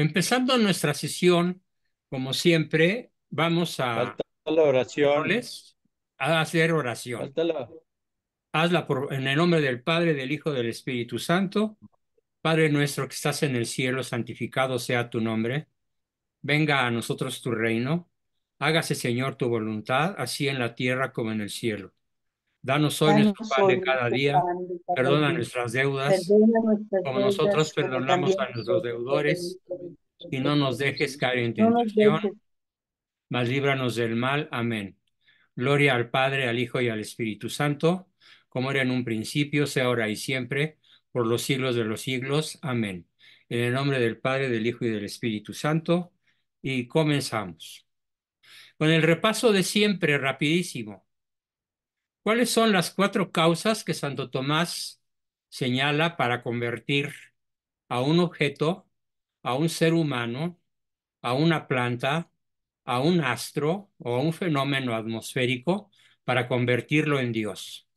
Empezando nuestra sesión, como siempre, vamos a, Falta la oración. a hacer oración. Falta la... Hazla por, en el nombre del Padre, del Hijo, del Espíritu Santo. Padre nuestro que estás en el cielo, santificado sea tu nombre. Venga a nosotros tu reino. Hágase, Señor, tu voluntad, así en la tierra como en el cielo. Danos hoy nuestro pan de cada día. Perdona nuestras deudas, como nosotros perdonamos a nuestros deudores. Y no nos dejes caer en tentación, mas líbranos del mal. Amén. Gloria al Padre, al Hijo y al Espíritu Santo, como era en un principio, sea ahora y siempre, por los siglos de los siglos. Amén. En el nombre del Padre, del Hijo y del Espíritu Santo. Y comenzamos. Con el repaso de siempre, rapidísimo. ¿Cuáles son las cuatro causas que Santo Tomás señala para convertir a un objeto, a un ser humano, a una planta, a un astro o a un fenómeno atmosférico para convertirlo en Dios?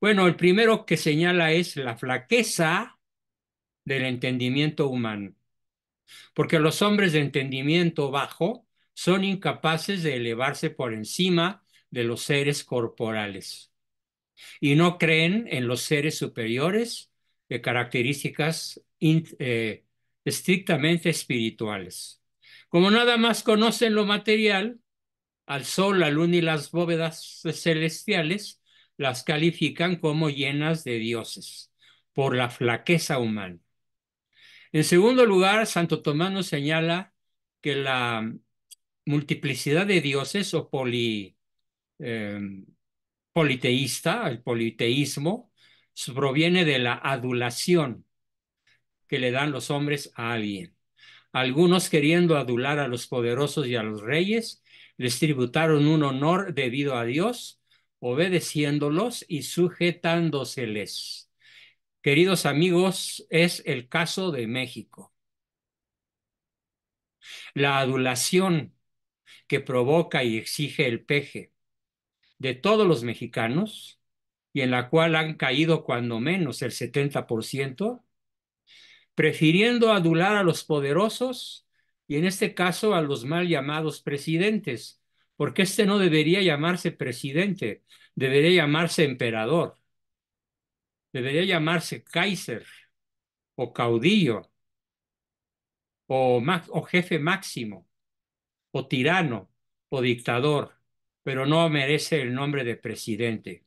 Bueno, el primero que señala es la flaqueza del entendimiento humano, porque los hombres de entendimiento bajo son incapaces de elevarse por encima de los seres corporales y no creen en los seres superiores de características eh, estrictamente espirituales. Como nada más conocen lo material, al sol, la luna y las bóvedas celestiales, las califican como llenas de dioses por la flaqueza humana. En segundo lugar, Santo Tomás nos señala que la multiplicidad de dioses o Em, politeísta, el politeísmo, proviene de la adulación que le dan los hombres a alguien. Algunos queriendo adular a los poderosos y a los reyes, les tributaron un honor debido a Dios, obedeciéndolos y sujetándoseles. Queridos amigos, es el caso de México. La adulación que provoca y exige el peje de todos los mexicanos y en la cual han caído cuando menos el 70%, prefiriendo adular a los poderosos y en este caso a los mal llamados presidentes, porque este no debería llamarse presidente, debería llamarse emperador, debería llamarse Kaiser o caudillo o, o jefe máximo o tirano o dictador pero no merece el nombre de presidente,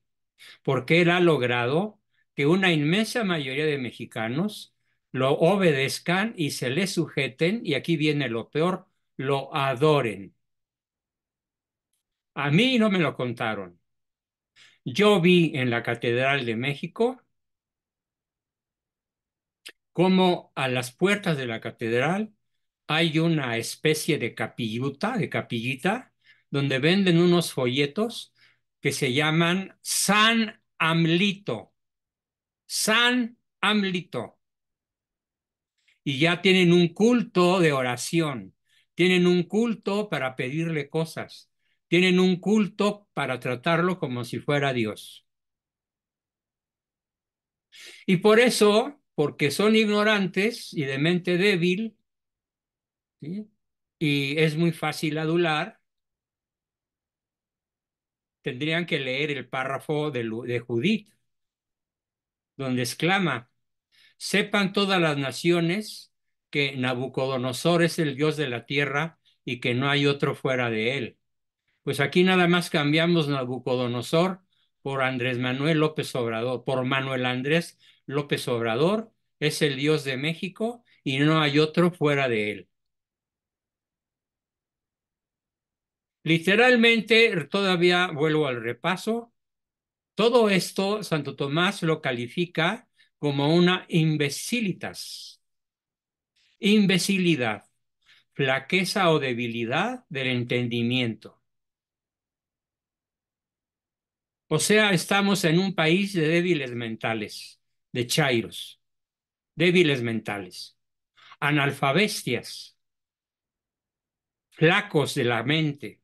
porque él ha logrado que una inmensa mayoría de mexicanos lo obedezcan y se le sujeten, y aquí viene lo peor, lo adoren. A mí no me lo contaron. Yo vi en la Catedral de México cómo a las puertas de la catedral hay una especie de capilluta, de capillita, donde venden unos folletos que se llaman San Amlito. San Amlito. Y ya tienen un culto de oración, tienen un culto para pedirle cosas, tienen un culto para tratarlo como si fuera Dios. Y por eso, porque son ignorantes y de mente débil, y es muy fácil adular, tendrían que leer el párrafo de, de Judith, donde exclama, sepan todas las naciones que Nabucodonosor es el Dios de la tierra y que no hay otro fuera de él. Pues aquí nada más cambiamos Nabucodonosor por Andrés Manuel López Obrador, por Manuel Andrés López Obrador, es el Dios de México y no hay otro fuera de él. Literalmente, todavía vuelvo al repaso, todo esto Santo Tomás lo califica como una imbecilitas, imbecilidad, flaqueza o debilidad del entendimiento. O sea, estamos en un país de débiles mentales, de chairos, débiles mentales, analfabestias, flacos de la mente,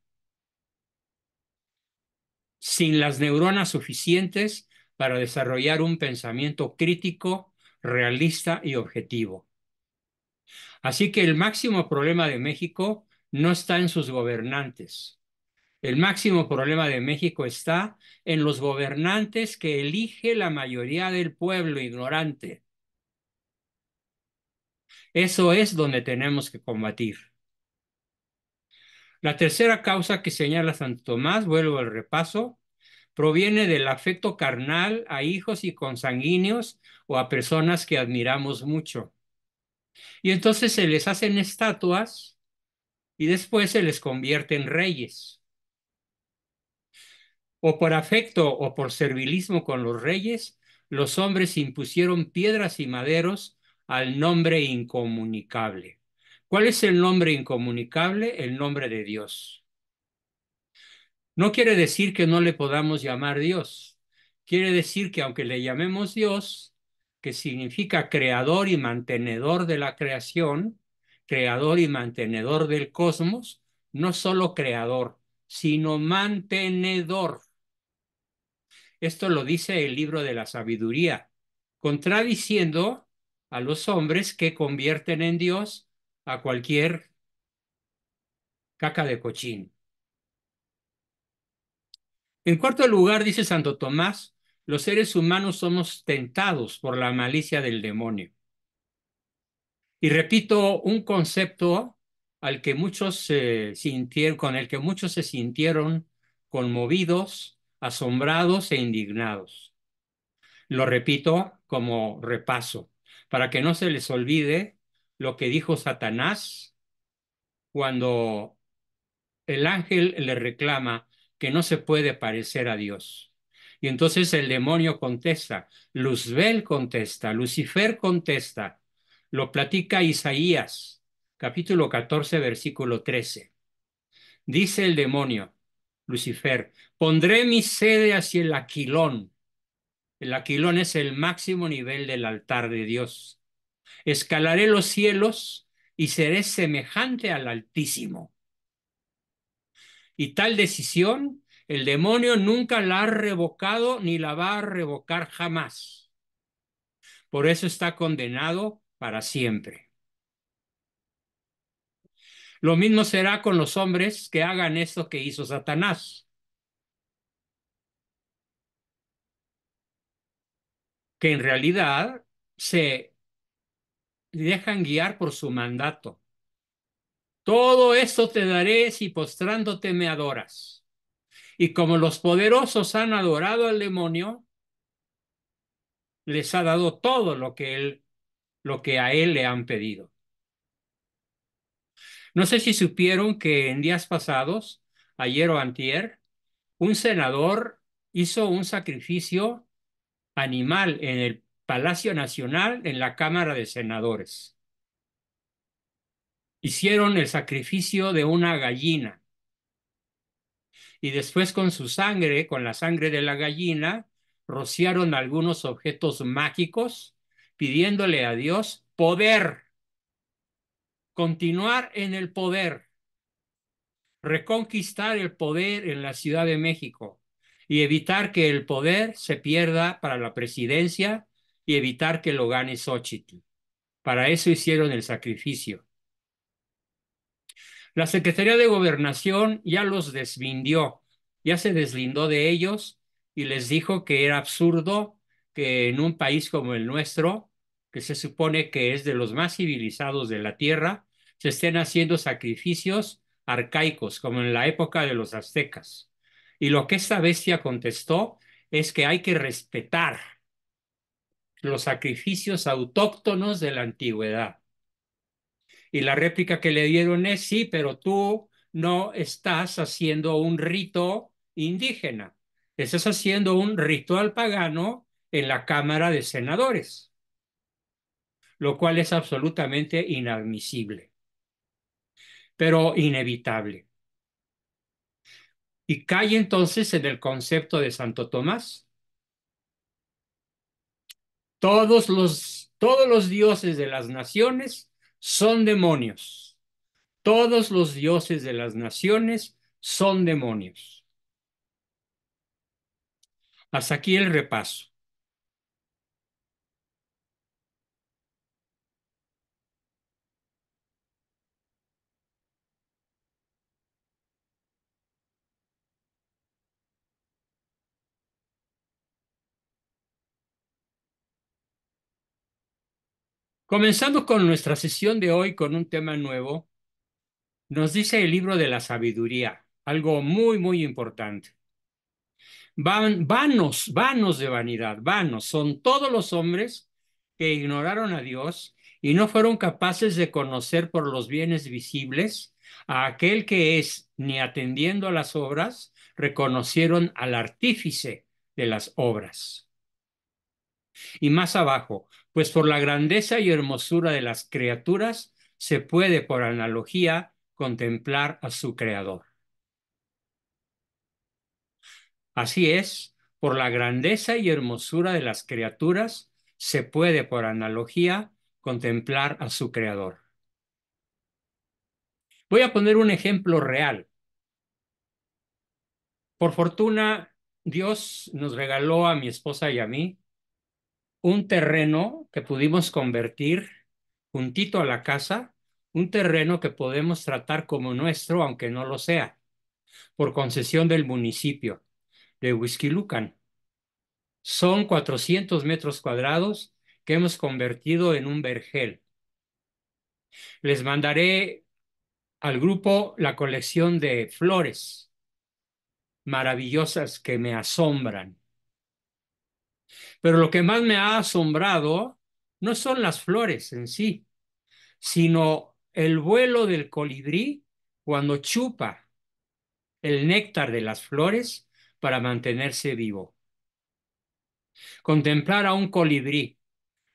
sin las neuronas suficientes para desarrollar un pensamiento crítico, realista y objetivo. Así que el máximo problema de México no está en sus gobernantes. El máximo problema de México está en los gobernantes que elige la mayoría del pueblo ignorante. Eso es donde tenemos que combatir. La tercera causa que señala Santo Tomás, vuelvo al repaso, proviene del afecto carnal a hijos y consanguíneos o a personas que admiramos mucho. Y entonces se les hacen estatuas y después se les convierte en reyes. O por afecto o por servilismo con los reyes, los hombres impusieron piedras y maderos al nombre incomunicable. ¿Cuál es el nombre incomunicable? El nombre de Dios. No quiere decir que no le podamos llamar Dios. Quiere decir que aunque le llamemos Dios, que significa creador y mantenedor de la creación, creador y mantenedor del cosmos, no solo creador, sino mantenedor. Esto lo dice el libro de la sabiduría, contradiciendo a los hombres que convierten en Dios a cualquier caca de cochín. En cuarto lugar, dice Santo Tomás, los seres humanos somos tentados por la malicia del demonio. Y repito un concepto al que muchos se sintieron, con el que muchos se sintieron conmovidos, asombrados e indignados. Lo repito como repaso, para que no se les olvide lo que dijo Satanás cuando el ángel le reclama que no se puede parecer a Dios. Y entonces el demonio contesta, Luzbel contesta, Lucifer contesta, lo platica Isaías, capítulo 14, versículo 13. Dice el demonio, Lucifer, pondré mi sede hacia el aquilón. El aquilón es el máximo nivel del altar de Dios. Escalaré los cielos y seré semejante al Altísimo. Y tal decisión el demonio nunca la ha revocado ni la va a revocar jamás. Por eso está condenado para siempre. Lo mismo será con los hombres que hagan esto que hizo Satanás. Que en realidad se dejan guiar por su mandato. Todo esto te daré si postrándote me adoras. Y como los poderosos han adorado al demonio, les ha dado todo lo que él, lo que a él le han pedido. No sé si supieron que en días pasados, ayer o antier, un senador hizo un sacrificio animal en el Palacio Nacional, en la Cámara de Senadores. Hicieron el sacrificio de una gallina y después con su sangre, con la sangre de la gallina, rociaron algunos objetos mágicos, pidiéndole a Dios poder, continuar en el poder, reconquistar el poder en la Ciudad de México y evitar que el poder se pierda para la presidencia y evitar que lo gane Xochitl. Para eso hicieron el sacrificio. La Secretaría de Gobernación ya los desvindió, ya se deslindó de ellos y les dijo que era absurdo que en un país como el nuestro, que se supone que es de los más civilizados de la Tierra, se estén haciendo sacrificios arcaicos, como en la época de los aztecas. Y lo que esta bestia contestó es que hay que respetar los sacrificios autóctonos de la antigüedad. Y la réplica que le dieron es, sí, pero tú no estás haciendo un rito indígena, estás haciendo un ritual pagano en la Cámara de Senadores, lo cual es absolutamente inadmisible, pero inevitable. Y cae entonces en el concepto de Santo Tomás. Todos los, todos los dioses de las naciones son demonios. Todos los dioses de las naciones son demonios. Hasta aquí el repaso. Comenzando con nuestra sesión de hoy con un tema nuevo, nos dice el libro de la sabiduría, algo muy, muy importante. Van, vanos, vanos de vanidad, vanos, son todos los hombres que ignoraron a Dios y no fueron capaces de conocer por los bienes visibles a aquel que es, ni atendiendo a las obras, reconocieron al artífice de las obras. Y más abajo, pues por la grandeza y hermosura de las criaturas se puede, por analogía, contemplar a su creador. Así es, por la grandeza y hermosura de las criaturas se puede, por analogía, contemplar a su creador. Voy a poner un ejemplo real. Por fortuna, Dios nos regaló a mi esposa y a mí un terreno que pudimos convertir juntito a la casa, un terreno que podemos tratar como nuestro, aunque no lo sea, por concesión del municipio de Huizquilucan. Son 400 metros cuadrados que hemos convertido en un vergel. Les mandaré al grupo la colección de flores maravillosas que me asombran. Pero lo que más me ha asombrado no son las flores en sí, sino el vuelo del colibrí cuando chupa el néctar de las flores para mantenerse vivo. Contemplar a un colibrí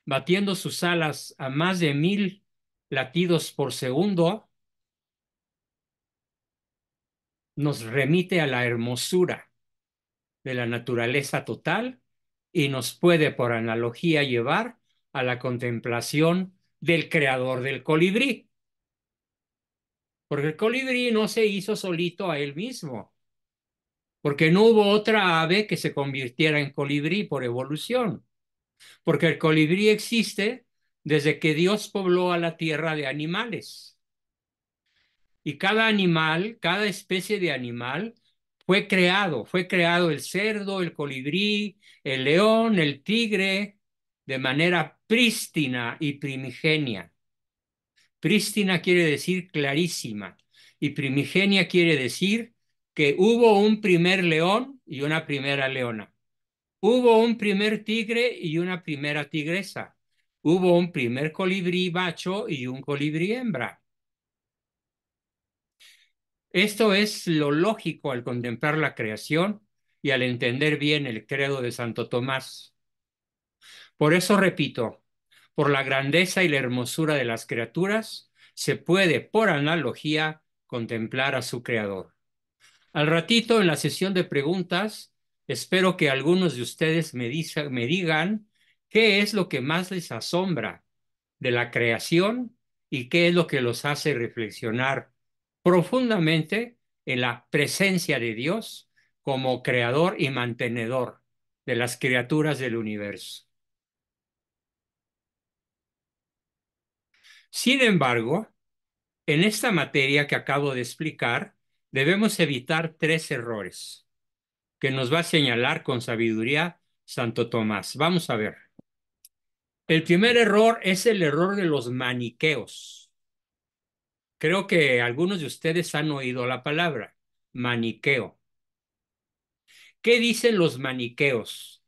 batiendo sus alas a más de mil latidos por segundo nos remite a la hermosura de la naturaleza total y nos puede, por analogía, llevar a la contemplación del creador del colibrí. Porque el colibrí no se hizo solito a él mismo, porque no hubo otra ave que se convirtiera en colibrí por evolución, porque el colibrí existe desde que Dios pobló a la tierra de animales. Y cada animal, cada especie de animal fue creado, fue creado el cerdo, el colibrí, el león, el tigre, de manera prístina y primigenia. Prístina quiere decir clarísima y primigenia quiere decir que hubo un primer león y una primera leona. Hubo un primer tigre y una primera tigresa. Hubo un primer colibrí macho y un colibrí hembra. Esto es lo lógico al contemplar la creación y al entender bien el credo de Santo Tomás. Por eso repito, por la grandeza y la hermosura de las criaturas, se puede, por analogía, contemplar a su creador. Al ratito, en la sesión de preguntas, espero que algunos de ustedes me, digan qué es lo que más les asombra de la creación y qué es lo que los hace reflexionar profundamente en la presencia de Dios como creador y mantenedor de las criaturas del universo. Sin embargo, en esta materia que acabo de explicar, debemos evitar tres errores que nos va a señalar con sabiduría Santo Tomás. Vamos a ver. El primer error es el error de los maniqueos. Creo que algunos de ustedes han oído la palabra maniqueo. ¿Qué dicen los maniqueos?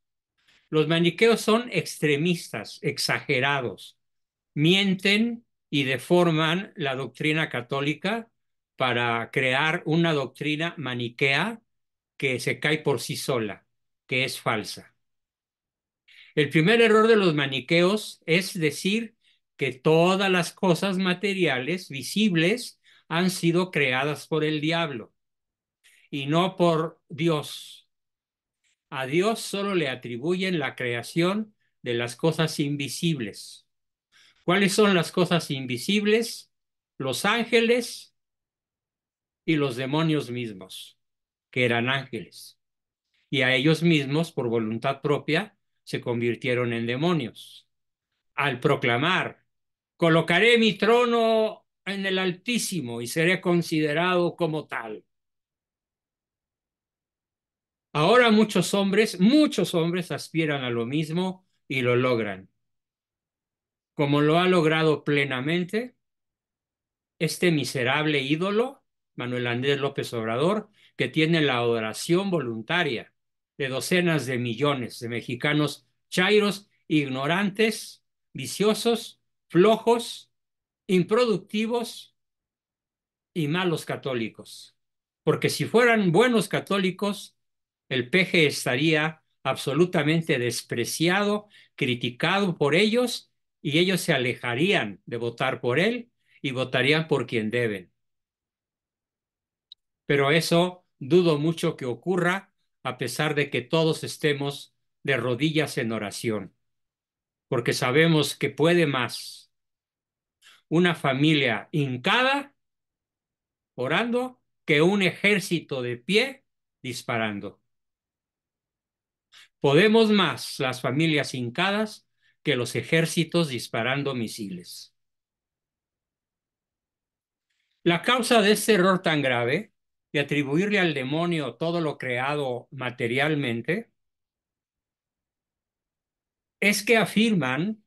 Los maniqueos son extremistas, exagerados, mienten y deforman la doctrina católica para crear una doctrina maniquea que se cae por sí sola, que es falsa. El primer error de los maniqueos es decir que todas las cosas materiales visibles han sido creadas por el diablo y no por Dios. A Dios solo le atribuyen la creación de las cosas invisibles. ¿Cuáles son las cosas invisibles? Los ángeles y los demonios mismos, que eran ángeles. Y a ellos mismos, por voluntad propia, se convirtieron en demonios. Al proclamar Colocaré mi trono en el Altísimo y seré considerado como tal. Ahora muchos hombres, muchos hombres aspiran a lo mismo y lo logran. como lo ha logrado plenamente este miserable ídolo, Manuel Andrés López Obrador, que tiene la adoración voluntaria de docenas de millones de mexicanos chairos, ignorantes, viciosos, flojos, improductivos y malos católicos. Porque si fueran buenos católicos, el peje estaría absolutamente despreciado, criticado por ellos, y ellos se alejarían de votar por él y votarían por quien deben. Pero eso dudo mucho que ocurra a pesar de que todos estemos de rodillas en oración, porque sabemos que puede más una familia hincada orando que un ejército de pie disparando. Podemos más las familias hincadas que los ejércitos disparando misiles. La causa de este error tan grave de atribuirle al demonio todo lo creado materialmente es que afirman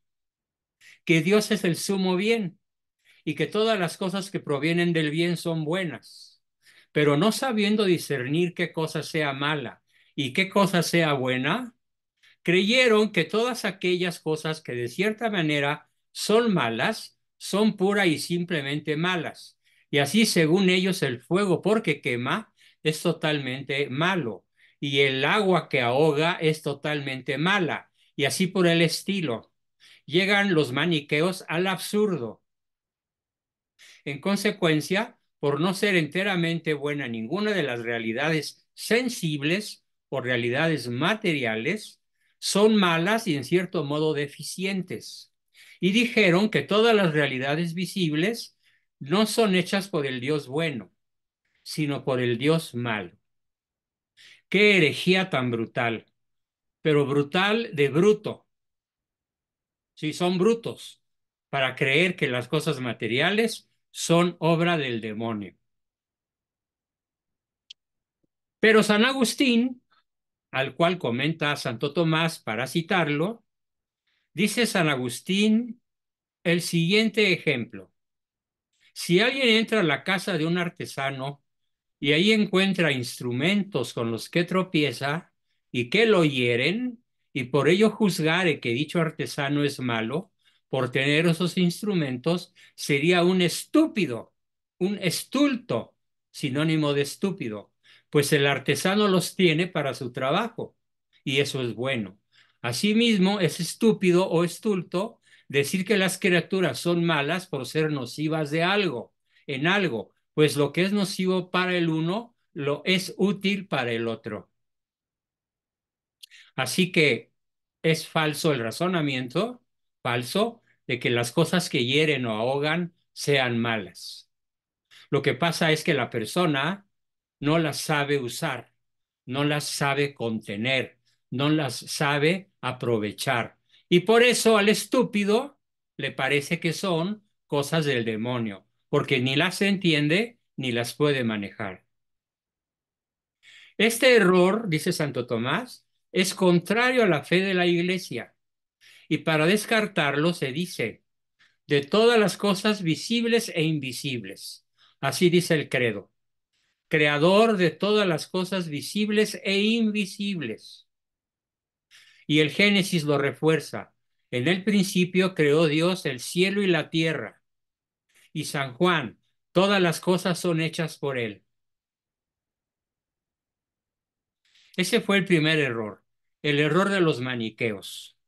que Dios es el sumo bien y que todas las cosas que provienen del bien son buenas, pero no sabiendo discernir qué cosa sea mala y qué cosa sea buena, creyeron que todas aquellas cosas que de cierta manera son malas son pura y simplemente malas. Y así, según ellos, el fuego porque quema es totalmente malo y el agua que ahoga es totalmente mala y así por el estilo. Llegan los maniqueos al absurdo. En consecuencia, por no ser enteramente buena ninguna de las realidades sensibles o realidades materiales, son malas y en cierto modo deficientes. Y dijeron que todas las realidades visibles no son hechas por el Dios bueno, sino por el Dios malo. Qué herejía tan brutal, pero brutal de bruto. Si son brutos para creer que las cosas materiales son obra del demonio. Pero San Agustín, al cual comenta Santo Tomás para citarlo, dice San Agustín el siguiente ejemplo. Si alguien entra a la casa de un artesano y ahí encuentra instrumentos con los que tropieza y que lo hieren, y por ello juzgare que dicho artesano es malo, por tener esos instrumentos, sería un estúpido, un estulto, sinónimo de estúpido, pues el artesano los tiene para su trabajo, y eso es bueno. Asimismo, es estúpido o estulto decir que las criaturas son malas por ser nocivas de algo, en algo, pues lo que es nocivo para el uno lo es útil para el otro. Así que es falso el razonamiento, falso, de que las cosas que hieren o ahogan sean malas. Lo que pasa es que la persona no las sabe usar, no las sabe contener, no las sabe aprovechar. Y por eso al estúpido le parece que son cosas del demonio, porque ni las entiende ni las puede manejar. Este error, dice Santo Tomás, es contrario a la fe de la Iglesia. Y para descartarlo se dice, de todas las cosas visibles e invisibles. Así dice el credo. Creador de todas las cosas visibles e invisibles y el Génesis lo refuerza. En el principio creó Dios el cielo y la tierra. Y San Juan, todas las cosas son hechas por él. Ese fue el primer error, el error de los maniqueos.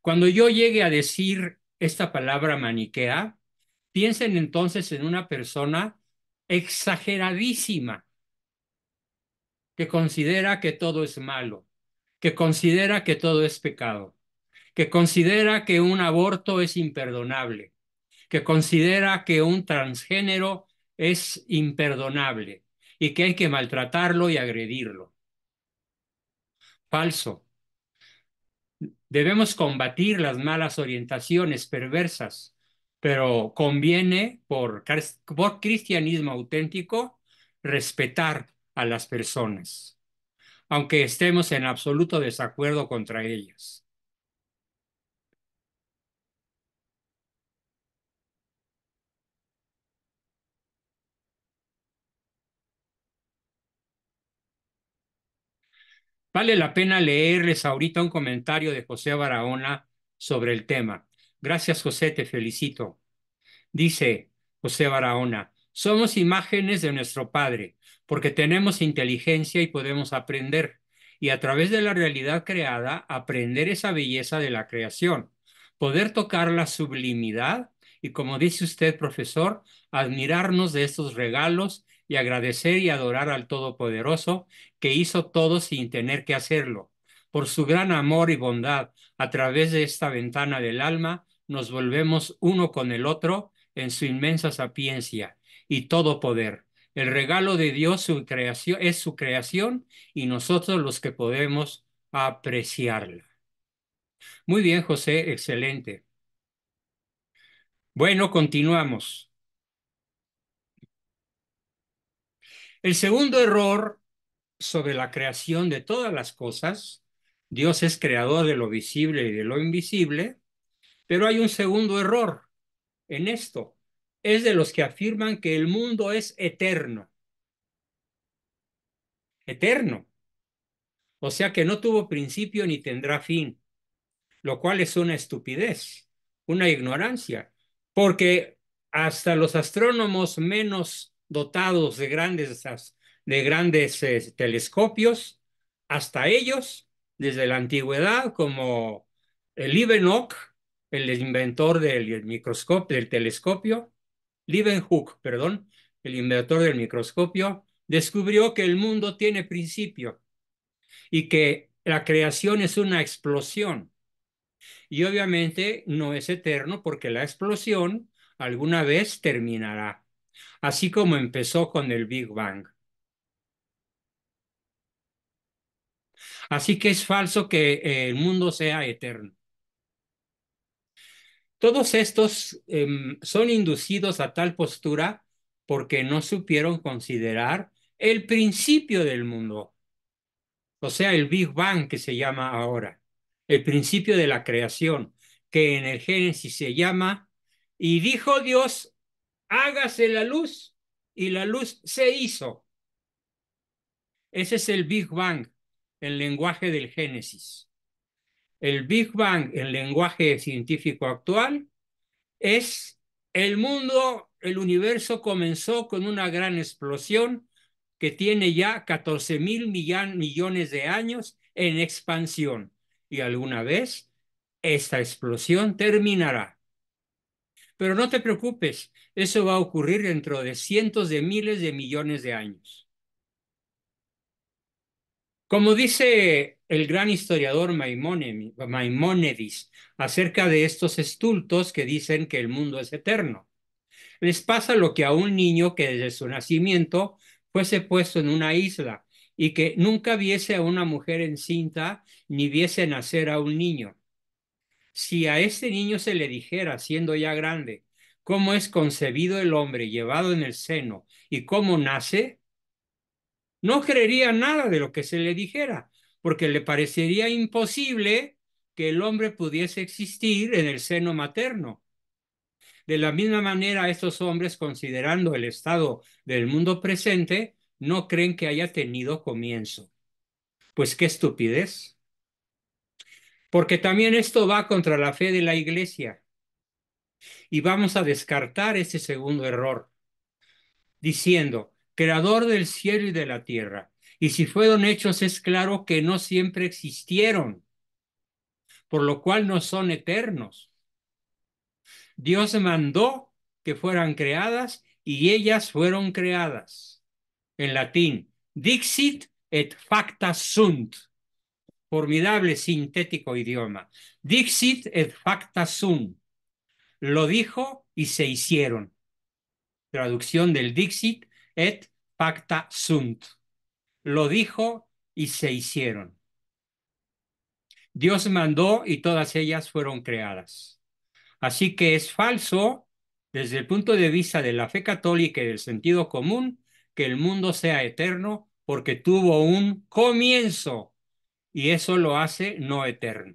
Cuando yo llegue a decir esta palabra maniquea, piensen entonces en una persona exageradísima que considera que todo es malo, que considera que todo es pecado, que considera que un aborto es imperdonable, que considera que un transgénero es imperdonable y que hay que maltratarlo y agredirlo. Falso. Debemos combatir las malas orientaciones perversas, pero conviene, por, por cristianismo auténtico, respetar a las personas aunque estemos en absoluto desacuerdo contra ellas. Vale la pena leerles ahorita un comentario de José Barahona sobre el tema. Gracias, José, te felicito. Dice José Barahona, somos imágenes de nuestro Padre, porque tenemos inteligencia y podemos aprender, y a través de la realidad creada, aprender esa belleza de la creación, poder tocar la sublimidad y, como dice usted, profesor, admirarnos de estos regalos y agradecer y adorar al Todopoderoso que hizo todo sin tener que hacerlo. Por su gran amor y bondad, a través de esta ventana del alma, nos volvemos uno con el otro en su inmensa sapiencia y todo poder. El regalo de Dios es su creación y nosotros los que podemos apreciarla. Muy bien, José, excelente. Bueno, continuamos. El segundo error sobre la creación de todas las cosas, Dios es creador de lo visible y de lo invisible, pero hay un segundo error en esto. Es de los que afirman que el mundo es eterno. Eterno. O sea que no tuvo principio ni tendrá fin, lo cual es una estupidez, una ignorancia, porque hasta los astrónomos menos dotados de grandes, de grandes eh, telescopios, hasta ellos, desde la antigüedad, como Leeuwenhoek, el inventor del microscopio, del telescopio, Leeuwenhoek, perdón, el inventor del microscopio, descubrió que el mundo tiene principio y que la creación es una explosión. Y obviamente no es eterno porque la explosión alguna vez terminará, así como empezó con el Big Bang. Así que es falso que el mundo sea eterno. Todos estos em, son inducidos a tal postura porque no supieron considerar el principio del mundo, o sea, el Big Bang que se llama ahora, el principio de la creación, que en el Génesis se llama, y dijo Dios, hágase la luz, y la luz se hizo. Ese es el Big Bang, el lenguaje del Génesis. El Big Bang, el lenguaje científico actual, es el mundo, el universo comenzó con una gran explosión que tiene ya 14 mil millones de años en expansión y alguna vez esta explosión terminará. Pero no te preocupes, eso va a ocurrir dentro de cientos de miles de millones de años. Como dice el gran historiador Maimónides acerca de estos estultos que dicen que el mundo es eterno, les pasa lo que a un niño que desde su nacimiento fuese puesto en una isla y que nunca viese a una mujer encinta ni viese nacer a un niño. Si a este niño se le dijera, siendo ya grande, cómo es concebido el hombre llevado en el seno y cómo nace, no creería nada de lo que se le dijera, porque le parecería imposible que el hombre pudiese existir en el seno materno. De la misma manera, estos hombres, considerando el estado del mundo presente, no creen que haya tenido comienzo. Pues qué estupidez. Porque también esto va contra la fe de la iglesia. Y vamos a descartar ese segundo error, diciendo, creador del cielo y de la tierra. Y si fueron hechos, es claro que no siempre existieron, por lo cual no son eternos. Dios mandó que fueran creadas y ellas fueron creadas. En latín, dixit et facta sunt. Formidable sintético idioma. Dixit et facta sunt. Lo dijo y se hicieron. Traducción del Dixit et pacta sunt. Lo dijo y se hicieron. Dios mandó y todas ellas fueron creadas. Así que es falso, desde el punto de vista de la fe católica y del sentido común, que el mundo sea eterno porque tuvo un comienzo y eso lo hace no eterno.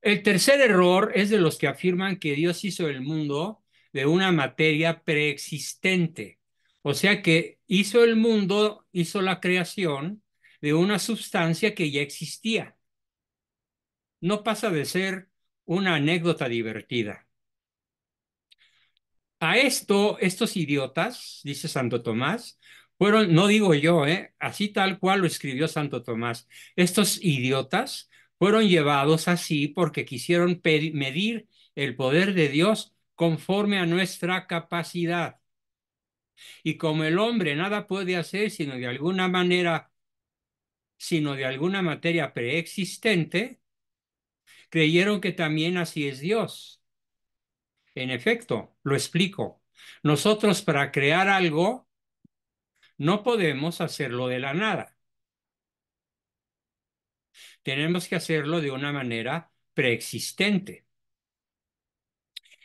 El tercer error es de los que afirman que Dios hizo el mundo de una materia preexistente. O sea que hizo el mundo, hizo la creación de una sustancia que ya existía. No pasa de ser una anécdota divertida. A esto, estos idiotas, dice Santo Tomás, fueron, no digo yo, ¿eh? así tal cual lo escribió Santo Tomás, estos idiotas fueron llevados así porque quisieron medir el poder de Dios conforme a nuestra capacidad. Y como el hombre nada puede hacer sino de alguna manera, sino de alguna materia preexistente, creyeron que también así es Dios. En efecto, lo explico. Nosotros para crear algo no podemos hacerlo de la nada. Tenemos que hacerlo de una manera preexistente.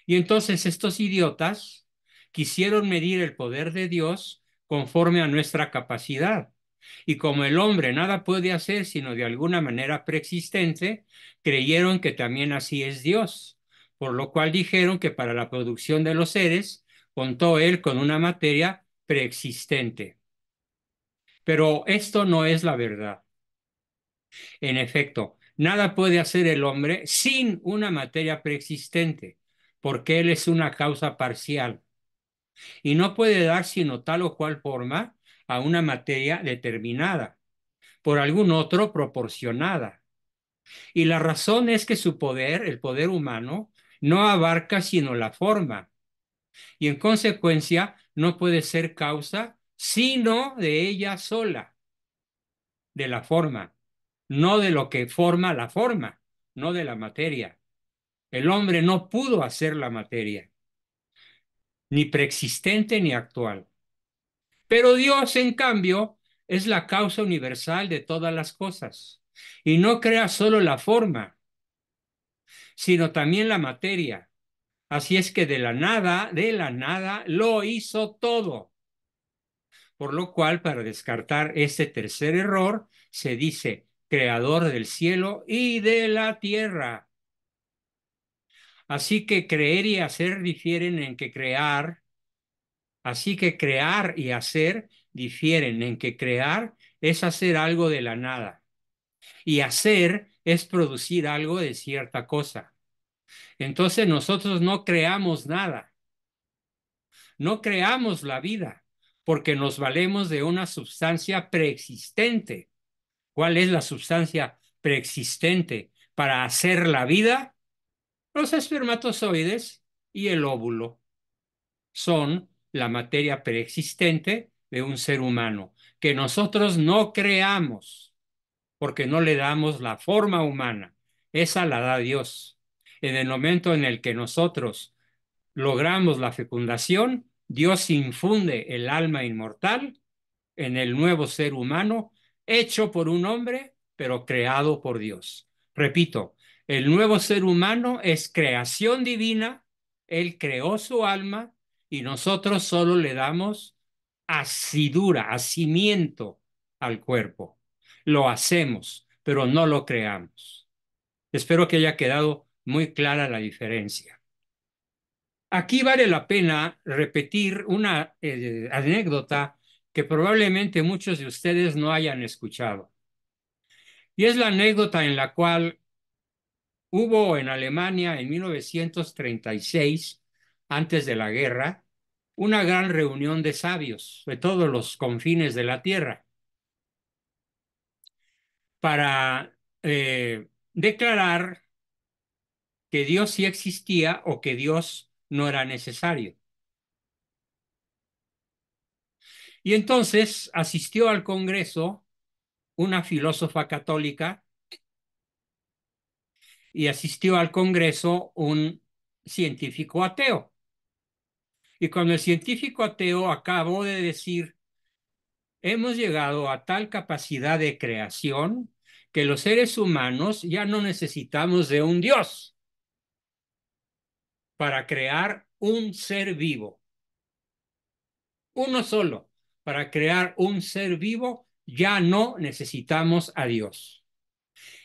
Y entonces estos idiotas quisieron medir el poder de Dios conforme a nuestra capacidad. Y como el hombre nada puede hacer sino de alguna manera preexistente, creyeron que también así es Dios, por lo cual dijeron que para la producción de los seres contó él con una materia preexistente. Pero esto no es la verdad. En efecto, nada puede hacer el hombre sin una materia preexistente, porque él es una causa parcial. Y no puede dar sino tal o cual forma a una materia determinada, por algún otro proporcionada. Y la razón es que su poder, el poder humano, no abarca sino la forma, y en consecuencia no puede ser causa sino de ella sola, de la forma, no de lo que forma la forma, no de la materia. El hombre no pudo hacer la materia, ni preexistente ni actual. Pero Dios, en cambio, es la causa universal de todas las cosas y no crea solo la forma, sino también la materia. Así es que de la nada, de la nada, lo hizo todo. Por lo cual, para descartar este tercer error, se dice creador del cielo y de la tierra. Así que creer y hacer difieren en que crear, así que crear y hacer difieren en que crear es hacer algo de la nada y hacer es producir algo de cierta cosa. Entonces nosotros no creamos nada, no creamos la vida porque nos valemos de una sustancia preexistente. ¿Cuál es la sustancia preexistente para hacer la vida? Los espermatozoides y el óvulo son la materia preexistente de un ser humano, que nosotros no creamos, porque no le damos la forma humana. Esa la da Dios. En el momento en el que nosotros logramos la fecundación, Dios infunde el alma inmortal en el nuevo ser humano, hecho por un hombre, pero creado por Dios. Repito, el nuevo ser humano es creación divina, Él creó su alma y nosotros solo le damos asidura, asimiento al cuerpo. Lo hacemos, pero no lo creamos. Espero que haya quedado muy clara la diferencia. Aquí vale la pena repetir una eh, anécdota que probablemente muchos de ustedes no hayan escuchado. Y es la anécdota en la cual hubo en Alemania en 1936, antes de la guerra, una gran reunión de sabios de todos los confines de la tierra para eh, declarar que Dios sí existía o que Dios no era necesario. Y entonces asistió al Congreso una filósofa católica y asistió al Congreso un científico ateo. Y cuando el científico ateo acabó de decir, hemos llegado a tal capacidad de creación que los seres humanos ya no necesitamos de un Dios para crear un ser vivo. Uno solo. Para crear un ser vivo ya no necesitamos a Dios.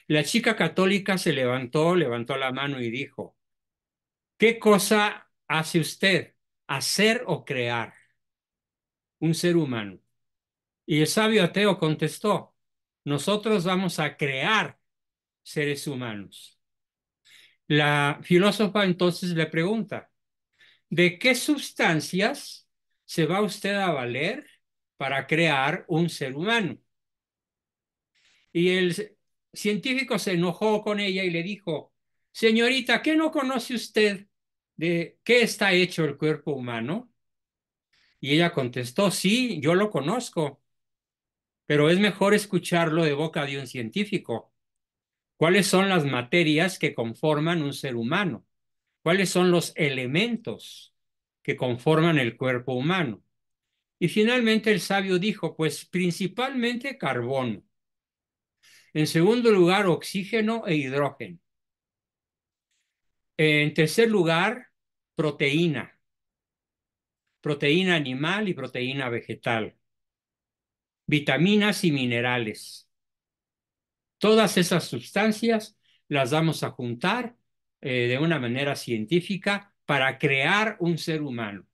La chica católica se levantó, levantó la mano y dijo, ¿qué cosa hace usted? ¿Hacer o crear? Un ser humano. Y el sabio ateo contestó, nosotros vamos a crear seres humanos. La filósofa entonces le pregunta, ¿de qué sustancias se va usted a valer para crear un ser humano? Y el científico se enojó con ella y le dijo, señorita, ¿qué no conoce usted de qué está hecho el cuerpo humano? Y ella contestó, sí, yo lo conozco, pero es mejor escucharlo de boca de un científico. ¿Cuáles son las materias que conforman un ser humano? ¿Cuáles son los elementos que conforman el cuerpo humano? Y finalmente el sabio dijo, pues principalmente carbono. En segundo lugar, oxígeno e hidrógeno. En tercer lugar, proteína. Proteína animal y proteína vegetal. Vitaminas y minerales. Todas esas sustancias las vamos a juntar eh, de una manera científica para crear un ser humano.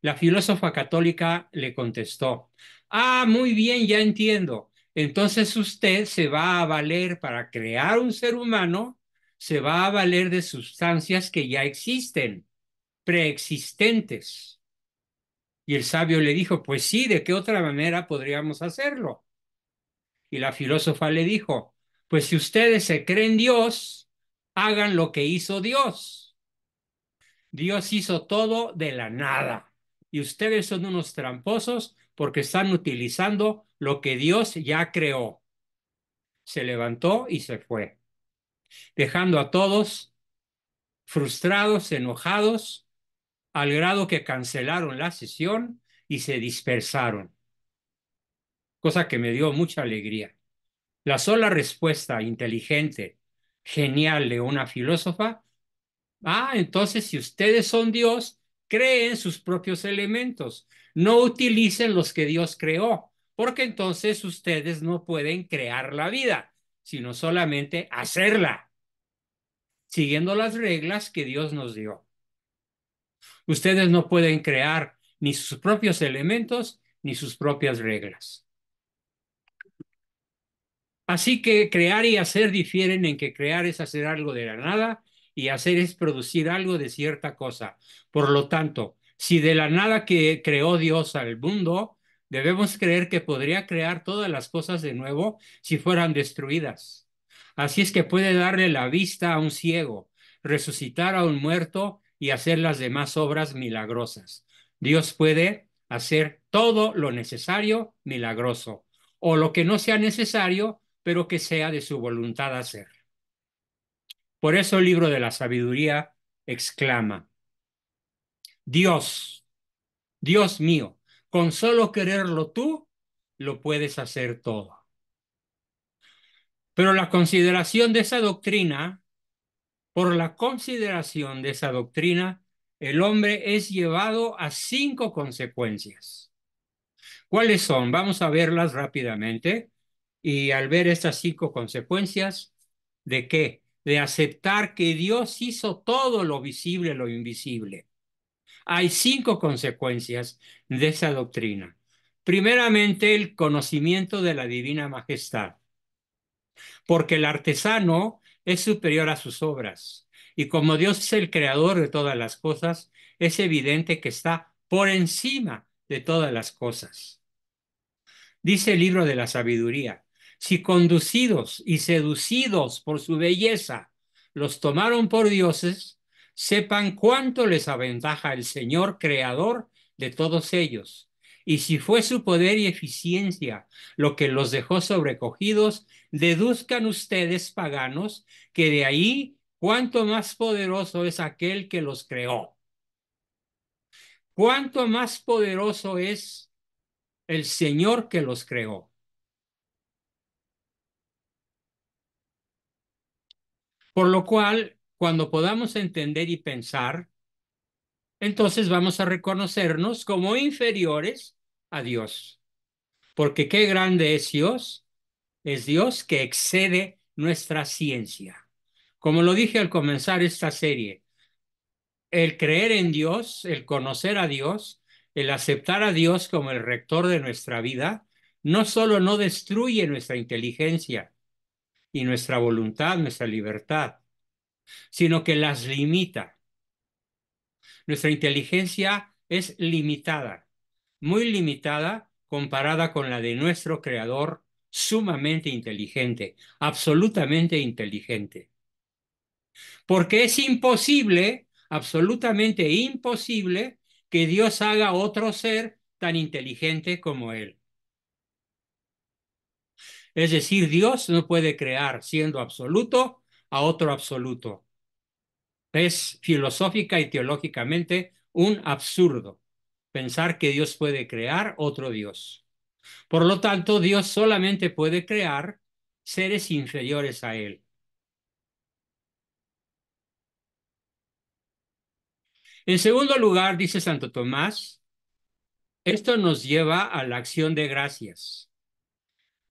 La filósofa católica le contestó, ah, muy bien, ya entiendo. Entonces usted se va a valer para crear un ser humano, se va a valer de sustancias que ya existen, preexistentes. Y el sabio le dijo, pues sí, ¿de qué otra manera podríamos hacerlo? Y la filósofa le dijo, pues si ustedes se creen Dios, hagan lo que hizo Dios. Dios hizo todo de la nada. Y ustedes son unos tramposos porque están utilizando lo que Dios ya creó. Se levantó y se fue, dejando a todos frustrados, enojados, al grado que cancelaron la sesión y se dispersaron. Cosa que me dio mucha alegría. La sola respuesta inteligente, genial de una filósofa, ah, entonces si ustedes son Dios, creen sus propios elementos, no utilicen los que Dios creó, porque entonces ustedes no pueden crear la vida, sino solamente hacerla, siguiendo las reglas que Dios nos dio. Ustedes no pueden crear ni sus propios elementos ni sus propias reglas. Así que crear y hacer difieren en que crear es hacer algo de la nada y hacer es producir algo de cierta cosa. Por lo tanto, si de la nada que creó Dios al mundo, debemos creer que podría crear todas las cosas de nuevo si fueran destruidas. Así es que puede darle la vista a un ciego, resucitar a un muerto y hacer las demás obras milagrosas. Dios puede hacer todo lo necesario milagroso, o lo que no sea necesario pero que sea de su voluntad hacer. Por eso el libro de la sabiduría exclama, Dios, Dios mío, con solo quererlo tú, lo puedes hacer todo. Pero la consideración de esa doctrina, por la consideración de esa doctrina, el hombre es llevado a cinco consecuencias. ¿Cuáles son? Vamos a verlas rápidamente. Y al ver estas cinco consecuencias, ¿de qué? De aceptar que Dios hizo todo lo visible, lo invisible. Hay cinco consecuencias de esa doctrina. Primeramente, el conocimiento de la divina majestad, porque el artesano es superior a sus obras. Y como Dios es el creador de todas las cosas, es evidente que está por encima de todas las cosas. Dice el libro de la sabiduría, si conducidos y seducidos por su belleza los tomaron por dioses, sepan cuánto les aventaja el Señor creador de todos ellos. Y si fue su poder y eficiencia lo que los dejó sobrecogidos, deduzcan ustedes, paganos, que de ahí cuánto más poderoso es aquel que los creó. Cuánto más poderoso es el Señor que los creó. Por lo cual, cuando podamos entender y pensar, entonces vamos a reconocernos como inferiores a Dios. Porque qué grande es Dios. Es Dios que excede nuestra ciencia. Como lo dije al comenzar esta serie, el creer en Dios, el conocer a Dios, el aceptar a Dios como el rector de nuestra vida, no solo no destruye nuestra inteligencia y nuestra voluntad, nuestra libertad, sino que las limita. Nuestra inteligencia es limitada, muy limitada comparada con la de nuestro Creador, sumamente inteligente, absolutamente inteligente. Porque es imposible, absolutamente imposible, que Dios haga otro ser tan inteligente como Él. Es decir, Dios no puede crear siendo absoluto a otro absoluto. Es filosófica y teológicamente un absurdo pensar que Dios puede crear otro Dios. Por lo tanto, Dios solamente puede crear seres inferiores a Él. En segundo lugar, dice Santo Tomás, esto nos lleva a la acción de gracias.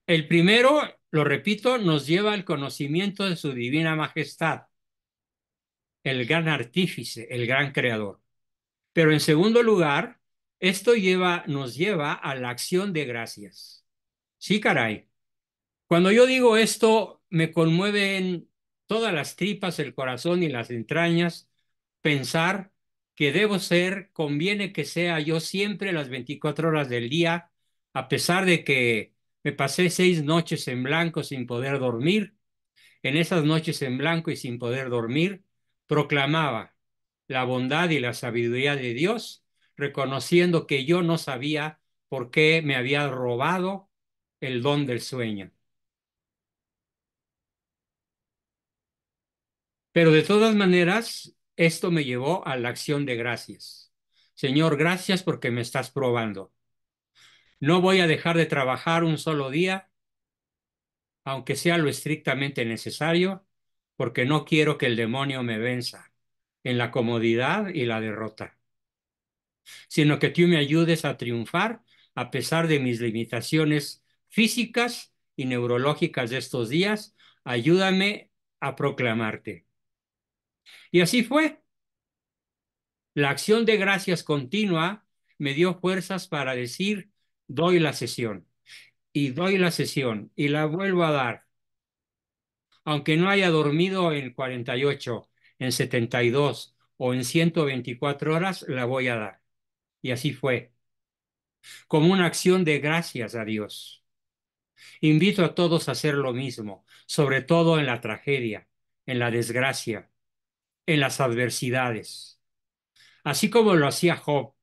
El primero, lo repito, nos lleva al conocimiento de su divina majestad, el gran artífice, el gran creador. Pero en segundo lugar, esto lleva, nos lleva a la acción de gracias. Sí, caray. Cuando yo digo esto, me conmueven todas las tripas, el corazón y las entrañas pensar que debo ser, conviene que sea yo siempre las 24 horas del día, a pesar de que me pasé seis noches en blanco sin poder dormir. En esas noches en blanco y sin poder dormir, proclamaba la bondad y la sabiduría de Dios, reconociendo que yo no sabía por qué me había robado el don del sueño. Pero de todas maneras, esto me llevó a la acción de gracias. Señor, gracias porque me estás probando. No voy a dejar de trabajar un solo día, aunque sea lo estrictamente necesario, porque no quiero que el demonio me venza en la comodidad y la derrota, sino que tú me ayudes a triunfar a pesar de mis limitaciones físicas y neurológicas de estos días. Ayúdame a proclamarte. Y así fue. La acción de gracias continua me dio fuerzas para decir, doy la sesión, y doy la sesión, y la vuelvo a dar. Aunque no haya dormido en 48, en 72 o en 124 horas, la voy a dar. Y así fue. Como una acción de gracias a Dios. Invito a todos a hacer lo mismo, sobre todo en la tragedia, en la desgracia, en las adversidades, así como lo hacía Job.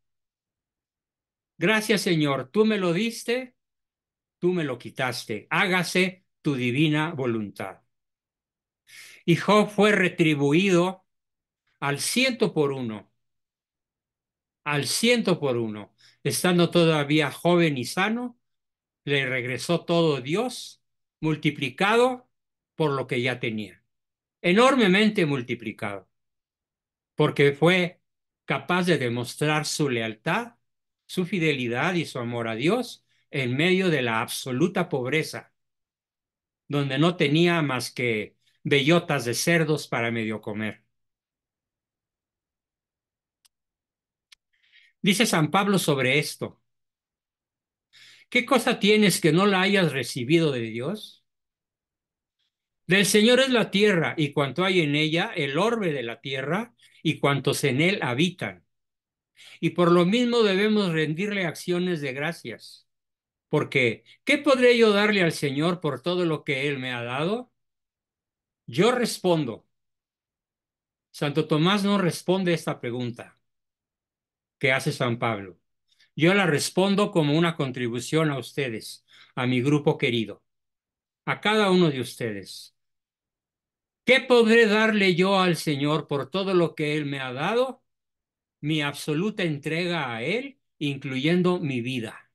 Gracias Señor, tú me lo diste, tú me lo quitaste, hágase tu divina voluntad. Y Job fue retribuido al ciento por uno, al ciento por uno, estando todavía joven y sano, le regresó todo Dios multiplicado por lo que ya tenía, enormemente multiplicado porque fue capaz de demostrar su lealtad, su fidelidad y su amor a Dios en medio de la absoluta pobreza, donde no tenía más que bellotas de cerdos para medio comer. Dice San Pablo sobre esto. ¿Qué cosa tienes que no la hayas recibido de Dios? Del Señor es la tierra y cuanto hay en ella, el orbe de la tierra y cuantos en él habitan. Y por lo mismo debemos rendirle acciones de gracias. Porque, ¿qué podré yo darle al Señor por todo lo que Él me ha dado? Yo respondo. Santo Tomás no responde esta pregunta que hace San Pablo. Yo la respondo como una contribución a ustedes, a mi grupo querido, a cada uno de ustedes. ¿Qué podré darle yo al Señor por todo lo que Él me ha dado? Mi absoluta entrega a Él, incluyendo mi vida.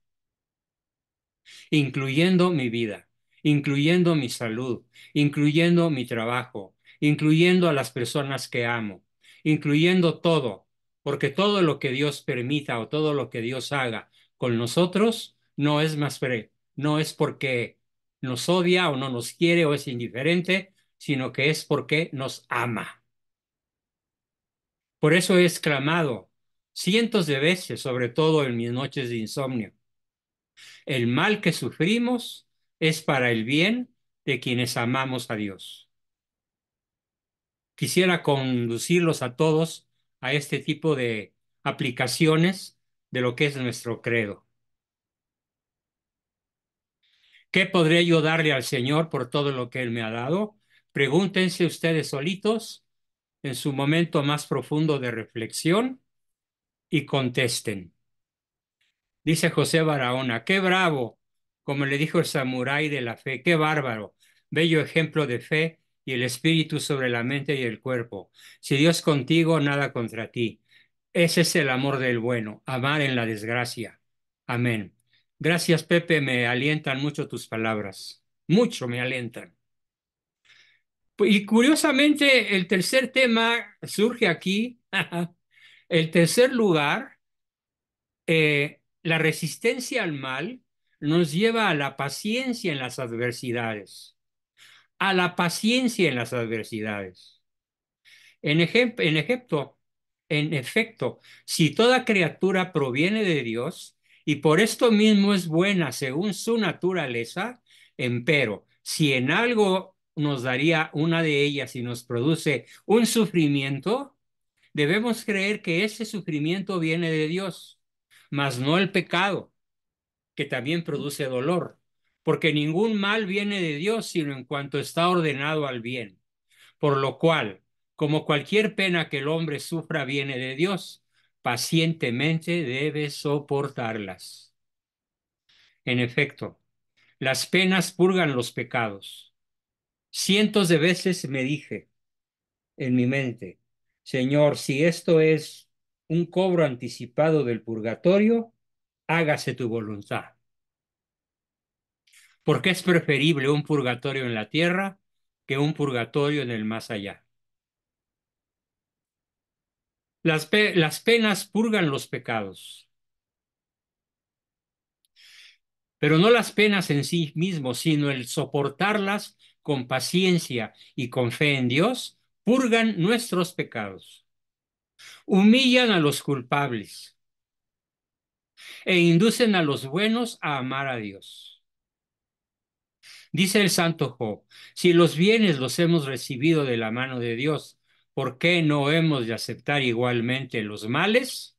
Incluyendo mi vida, incluyendo mi salud, incluyendo mi trabajo, incluyendo a las personas que amo, incluyendo todo, porque todo lo que Dios permita o todo lo que Dios haga con nosotros no es más pre, no es porque nos odia o no nos quiere o es indiferente, sino que es porque nos ama. Por eso he exclamado cientos de veces, sobre todo en mis noches de insomnio, El mal que sufrimos es para el bien de quienes amamos a Dios. Quisiera conducirlos a todos a este tipo de aplicaciones de lo que es nuestro credo. ¿Qué podré yo darle al Señor por todo lo que Él me ha dado? Pregúntense ustedes solitos en su momento más profundo de reflexión y contesten. Dice José Barahona, qué bravo, como le dijo el samurái de la fe, qué bárbaro, bello ejemplo de fe y el espíritu sobre la mente y el cuerpo. Si Dios contigo, nada contra ti. Ese es el amor del bueno, amar en la desgracia. Amén. Gracias, Pepe, me alientan mucho tus palabras. Mucho me alientan. Y curiosamente, el tercer tema surge aquí. el tercer lugar, eh, la resistencia al mal nos lleva a la paciencia en las adversidades. A la paciencia en las adversidades. En Egipto, en efecto, si toda criatura proviene de Dios y por esto mismo es buena según su naturaleza, empero, si en algo nos daría una de ellas y nos produce un sufrimiento, debemos creer que ese sufrimiento viene de Dios, mas no el pecado, que también produce dolor, porque ningún mal viene de Dios, sino en cuanto está ordenado al bien. Por lo cual, como cualquier pena que el hombre sufra viene de Dios, pacientemente debe soportarlas. En efecto, las penas purgan los pecados. Cientos de veces me dije en mi mente, Señor, si esto es un cobro anticipado del purgatorio, hágase tu voluntad. Porque es preferible un purgatorio en la tierra que un purgatorio en el más allá. Las, penas purgan los pecados, pero no las penas en sí mismos, sino el soportarlas con paciencia y con fe en Dios, purgan nuestros pecados. Humillan a los culpables e inducen a los buenos a amar a Dios. Dice el santo Job, si los bienes los hemos recibido de la mano de Dios, ¿por qué no hemos de aceptar igualmente los males?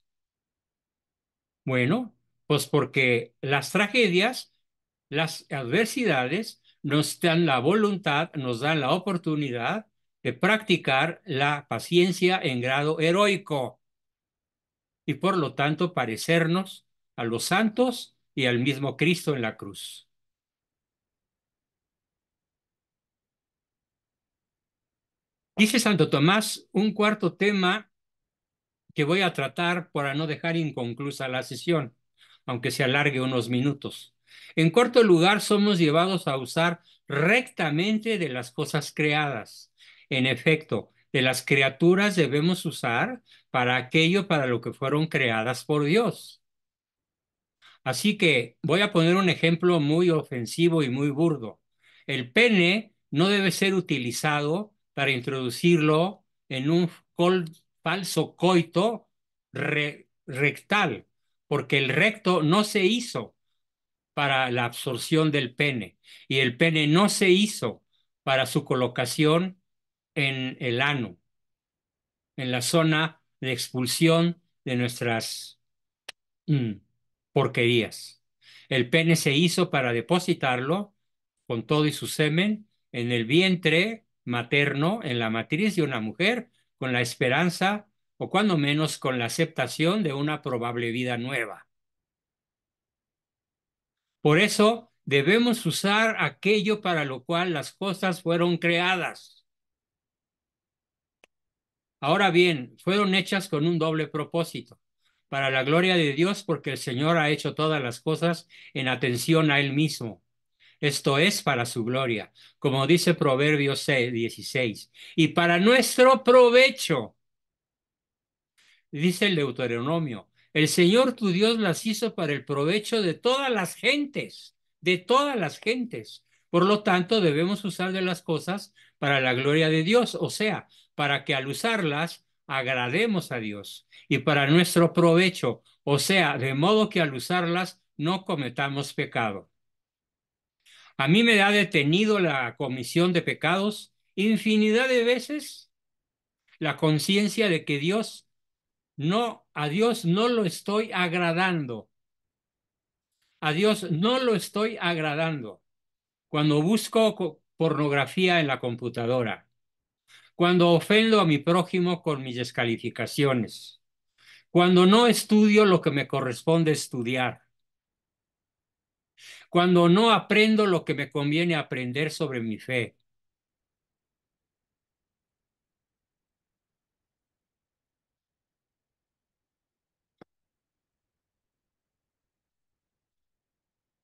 Bueno, pues porque las tragedias, las adversidades nos dan la voluntad, nos dan la oportunidad de practicar la paciencia en grado heroico y por lo tanto parecernos a los santos y al mismo Cristo en la cruz. Dice Santo Tomás un cuarto tema que voy a tratar para no dejar inconclusa la sesión, aunque se alargue unos minutos. En cuarto lugar, somos llevados a usar rectamente de las cosas creadas. En efecto, de las criaturas debemos usar para aquello para lo que fueron creadas por Dios. Así que voy a poner un ejemplo muy ofensivo y muy burdo. El pene no debe ser utilizado para introducirlo en un falso coito rectal, porque el recto no se hizo para la absorción del pene y el pene no se hizo para su colocación en el ano, en la zona de expulsión de nuestras mm, porquerías. El pene se hizo para depositarlo con todo y su semen en el vientre materno en la matriz de una mujer con la esperanza o cuando menos con la aceptación de una probable vida nueva. Por eso debemos usar aquello para lo cual las cosas fueron creadas. Ahora bien, fueron hechas con un doble propósito, para la gloria de Dios porque el Señor ha hecho todas las cosas en atención a Él mismo esto es para su gloria, como dice Proverbios 16, y para nuestro provecho. Dice el Deuteronomio, el Señor tu Dios las hizo para el provecho de todas las gentes, de todas las gentes. Por lo tanto, debemos usar de las cosas para la gloria de Dios, o sea, para que al usarlas agrademos a Dios y para nuestro provecho, o sea, de modo que al usarlas no cometamos pecado. A mí me ha detenido la comisión de pecados infinidad de veces la conciencia de que Dios no, a Dios no lo estoy agradando. A Dios no lo estoy agradando. Cuando busco pornografía en la computadora, cuando ofendo a mi prójimo con mis descalificaciones, cuando no estudio lo que me corresponde estudiar, cuando no aprendo lo que me conviene aprender sobre mi fe.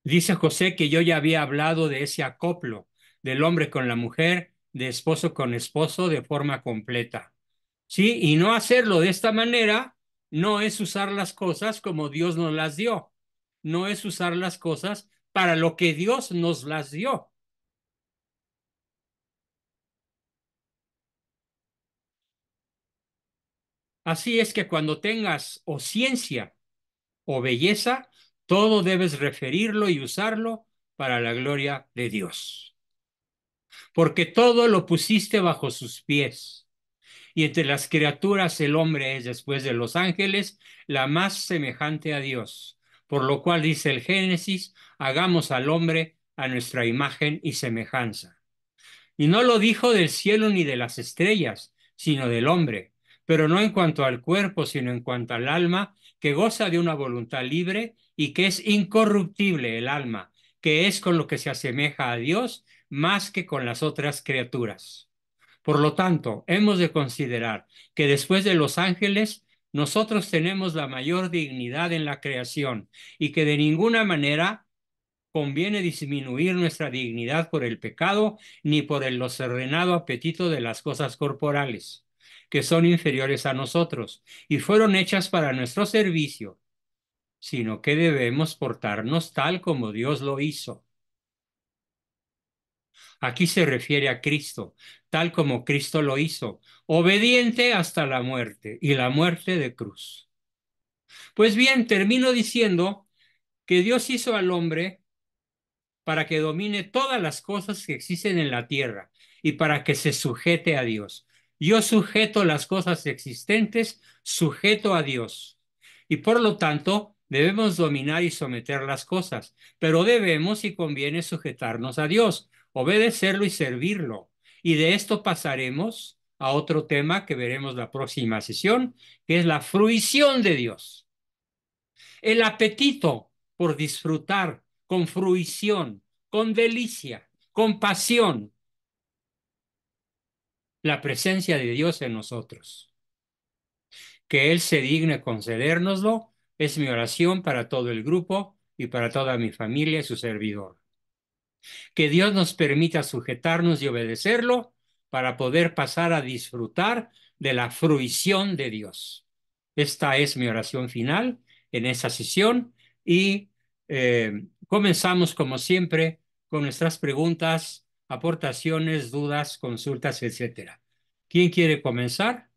Dice José que yo ya había hablado de ese acoplo del hombre con la mujer, de esposo con esposo, de forma completa. ¿Sí? Y no hacerlo de esta manera no es usar las cosas como Dios nos las dio. No es usar las cosas para lo que Dios nos las dio. Así es que cuando tengas o ciencia o belleza, todo debes referirlo y usarlo para la gloria de Dios. Porque todo lo pusiste bajo sus pies. Y entre las criaturas el hombre es, después de los ángeles, la más semejante a Dios. Por lo cual dice el Génesis, hagamos al hombre a nuestra imagen y semejanza. Y no lo dijo del cielo ni de las estrellas, sino del hombre, pero no en cuanto al cuerpo, sino en cuanto al alma, que goza de una voluntad libre y que es incorruptible el alma, que es con lo que se asemeja a Dios más que con las otras criaturas. Por lo tanto, hemos de considerar que después de los ángeles, nosotros tenemos la mayor dignidad en la creación y que de ninguna manera conviene disminuir nuestra dignidad por el pecado ni por el desordenado apetito de las cosas corporales, que son inferiores a nosotros y fueron hechas para nuestro servicio, sino que debemos portarnos tal como Dios lo hizo. Aquí se refiere a Cristo, tal como Cristo lo hizo, obediente hasta la muerte y la muerte de cruz. Pues bien, termino diciendo que Dios hizo al hombre para que domine todas las cosas que existen en la tierra y para que se sujete a Dios. Yo sujeto las cosas existentes, sujeto a Dios. Y por lo tanto, debemos dominar y someter las cosas, pero debemos y conviene sujetarnos a Dios, obedecerlo y servirlo. Y de esto pasaremos a otro tema que veremos la próxima sesión, que es la fruición de Dios. El apetito por disfrutar con fruición, con delicia, con pasión, la presencia de Dios en nosotros. Que Él se digne concedérnoslo es mi oración para todo el grupo y para toda mi familia y su servidor. Que Dios nos permita sujetarnos y obedecerlo para poder pasar a disfrutar de la fruición de Dios. Esta es mi oración final en esta sesión y eh, comenzamos como siempre con nuestras preguntas, aportaciones, dudas, consultas, etcétera. ¿Quién quiere comenzar?